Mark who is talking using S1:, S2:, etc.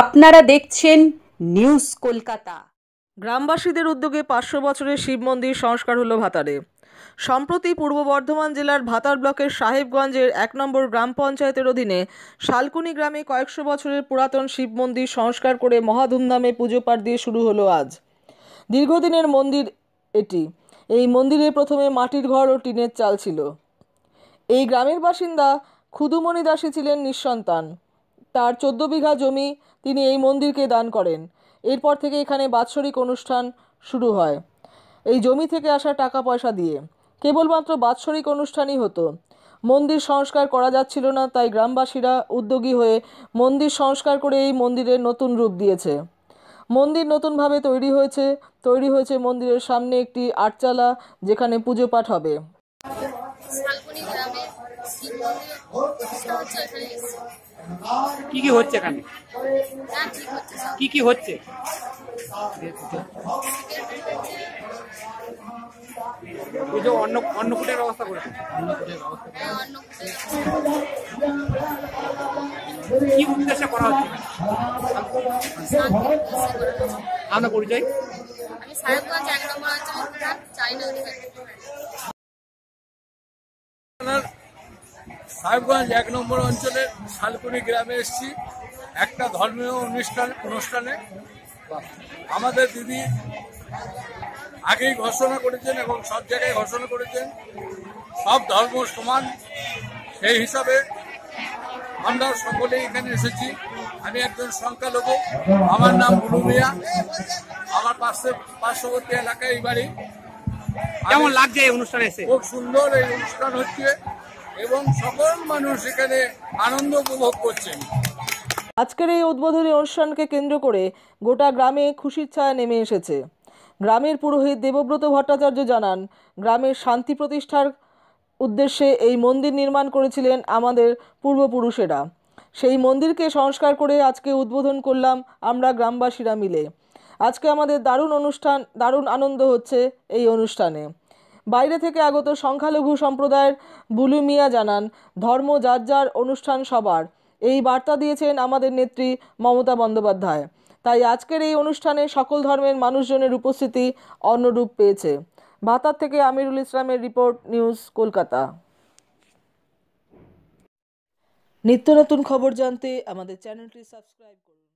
S1: আপনারা দেখছেন নিউজ কলকাতা।
S2: গ্রামবাসীদের উদ্যোগে পাঁচশো বছরের শিব মন্দির সংস্কার হলো ভাতারে। সম্প্রতি পূর্ব বর্ধমান জেলার ভাতার ব্লকের সাহেবগঞ্জের এক নম্বর গ্রাম পঞ্চায়েতের অধীনে শালকুনি গ্রামে কয়েকশো বছরের পুরাতন শিব মন্দির সংস্কার করে মহাধুমধামে পুজো পাঠ দিয়ে শুরু হলো আজ। দীর্ঘদিনের মন্দির এটি। এই মন্দিরে প্রথমে মাটির ঘর ও টিনের চাল ছিল। এই গ্রামের বাসিন্দা খুদুমণি দাসী ছিলেন নিঃসন্তান। তার চোদ্দ বিঘা জমি তিনি এই মন্দিরকে দান করেন। এরপর থেকে এখানে বাৎসরিক অনুষ্ঠান শুরু হয়। এই জমি থেকে আসা টাকা পয়সা দিয়ে। কেবলমাত্র বাৎসরিক অনুষ্ঠানই হতো। মন্দির সংস্কার করা যাচ্ছিল না, তাই গ্রামবাসীরা উদ্যোগী হয়ে মন্দির সংস্কার করে এই মন্দিরের নতুন রূপ দিয়েছে। মন্দির নতুনভাবে তৈরি হয়েছে। তৈরি হয়েছে মন্দিরের সামনে একটি আটচালা, যেখানে পুজো পাঠ হবে।
S3: কি কি হচ্ছে এখানে? কি কি হচ্ছে? অন্ন, অন্নকূটের ব্যবস্থা করা হচ্ছে। আপনার পরিচয়?
S4: আমি সাহেবগঞ্জ এক নম্বর চাইনা
S5: সাহেবগঞ্জ এক নম্বর অঞ্চলের শালকুনি গ্রামে এসেছি। একটা ধর্মীয় অনুষ্ঠান অনুষ্ঠানে আমাদের দিদি আগেই ঘোষণা করেছেন এবং সব জায়গায় ঘোষণা করেছেন। সব ধর্ম সমান সেই হিসাবে আমরা সকলেই এখানে এসেছি। আমি একজন সংখ্যালঘু আমার নাম বুলু মিয়া। আমার পাশে পার্শ্ববর্তী এলাকায় এই বাড়ি।
S3: কেমন লাগছে এই অনুষ্ঠানে এসে?
S5: খুব সুন্দর এই অনুষ্ঠান হচ্ছে। এবং সকল মানুষ এখানে আনন্দ উপভোগ করছেন।
S2: আজকের এই উদ্বোধনী অনুষ্ঠানকে কেন্দ্র করে গোটা গ্রামে খুশির ছায়া নেমে এসেছে। গ্রামের পুরোহিত দেবব্রত ভট্টাচার্য জানান, গ্রামের শান্তি প্রতিষ্ঠার উদ্দেশ্যে এই মন্দির নির্মাণ করেছিলেন আমাদের পূর্বপুরুষেরা। সেই মন্দিরকে সংস্কার করে আজকে উদ্বোধন করলাম আমরা গ্রামবাসীরা মিলে। আজকে আমাদের দারুণ অনুষ্ঠান, দারুণ আনন্দ হচ্ছে এই অনুষ্ঠানে। বাইরে থেকে আগত সংখ্যালঘু সম্প্রদায়ের বুলু মিয়া জানান, ধর্ম যার যার অনুষ্ঠান সবার। এই বার্তা দিয়েছেন আমাদের নেত্রী মমতা বন্দ্যোপাধ্যায়। তাই আজকের এই অনুষ্ঠানে সকল ধর্মের মানুষজনের উপস্থিতি অন্যরূপ পেয়েছে। ভাতার থেকে আমিরুল ইসলামের রিপোর্ট, নিউজ কলকাতা। নিত্য নতুন খবর জানতে আমাদের চ্যানেলটি সাবস্ক্রাইব করুন।